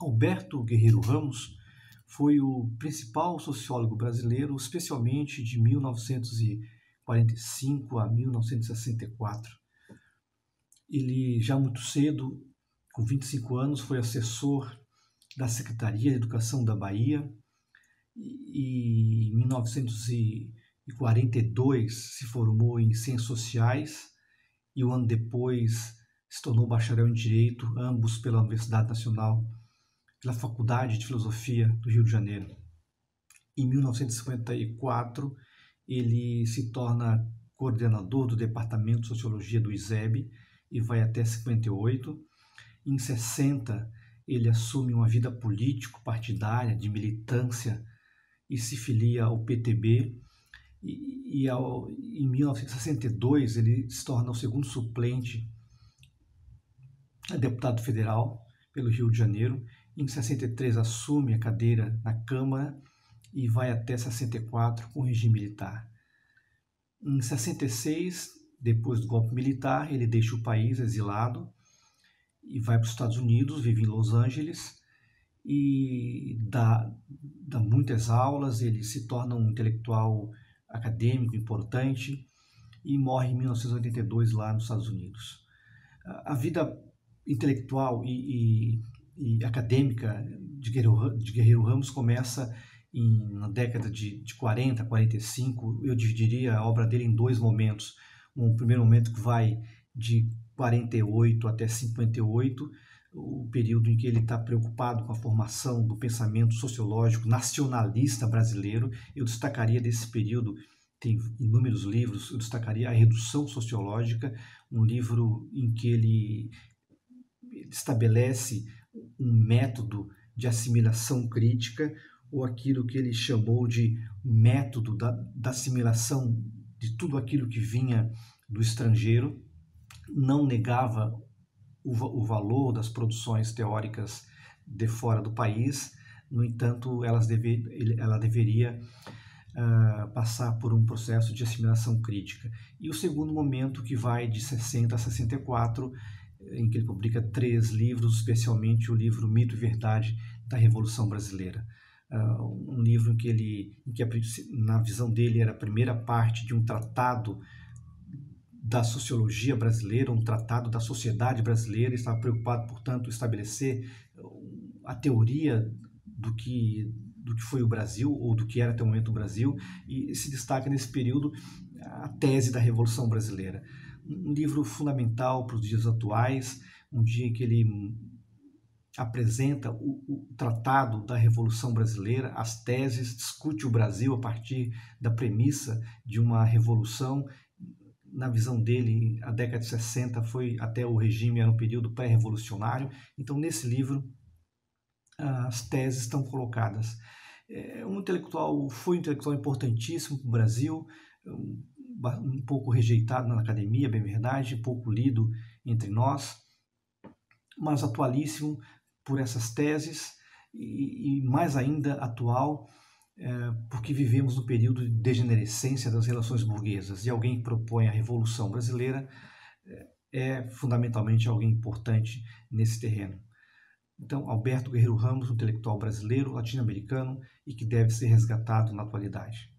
Alberto Guerreiro Ramos foi o principal sociólogo brasileiro, especialmente de 1945 a 1964. Ele já muito cedo, com 25 anos, foi assessor da Secretaria de Educação da Bahia e em 1942 se formou em Ciências Sociais e um ano depois se tornou bacharel em Direito, ambos pela Universidade Nacional pela Faculdade de Filosofia do Rio de Janeiro. Em 1954, ele se torna coordenador do Departamento de Sociologia do ISEB e vai até 58. Em 60, ele assume uma vida político-partidária, de militância, e se filia ao PTB. E, e ao, em 1962, ele se torna o segundo suplente a deputado federal pelo Rio de Janeiro em 63 assume a cadeira na Câmara e vai até 64 com o regime militar. Em 66, depois do golpe militar, ele deixa o país exilado e vai para os Estados Unidos, vive em Los Angeles e dá, dá muitas aulas, ele se torna um intelectual acadêmico importante e morre em 1982 lá nos Estados Unidos. A vida intelectual e, e e acadêmica de Guerreiro, de Guerreiro Ramos começa em, na década de, de 40, 45. Eu dividiria a obra dele em dois momentos. Um primeiro momento que vai de 48 até 58, o período em que ele está preocupado com a formação do pensamento sociológico nacionalista brasileiro. Eu destacaria desse período, tem inúmeros livros, eu destacaria A Redução Sociológica, um livro em que ele estabelece um método de assimilação crítica ou aquilo que ele chamou de método da, da assimilação de tudo aquilo que vinha do estrangeiro, não negava o, o valor das produções teóricas de fora do país, no entanto, elas deve, ela deveria uh, passar por um processo de assimilação crítica. E o segundo momento, que vai de 60 a 64, em que ele publica três livros, especialmente o livro Mito e Verdade da Revolução Brasileira. Uh, um livro em que ele, em que na visão dele era a primeira parte de um tratado da sociologia brasileira, um tratado da sociedade brasileira, estava preocupado, portanto, estabelecer a teoria do que do que foi o Brasil ou do que era até o momento o Brasil e se destaca nesse período a tese da Revolução Brasileira um livro fundamental para os dias atuais, um dia em que ele apresenta o, o, tratado da Revolução Brasileira, as teses, discute o Brasil a partir da premissa de uma revolução. Na visão dele, a década de 60 foi até o regime, era um período pré-revolucionário. Então, nesse livro, as teses estão colocadas. É um intelectual, foi um intelectual importantíssimo para o Brasil, um pouco rejeitado na academia, bem verdade, pouco lido entre nós, mas atualíssimo por essas teses e, e mais ainda atual porque vivemos no período de degenerescência das relações burguesas e alguém que propõe a Revolução Brasileira é, é fundamentalmente alguém importante nesse terreno. Então, Alberto Guerreiro Ramos, um intelectual brasileiro, latino-americano e que deve ser resgatado na atualidade.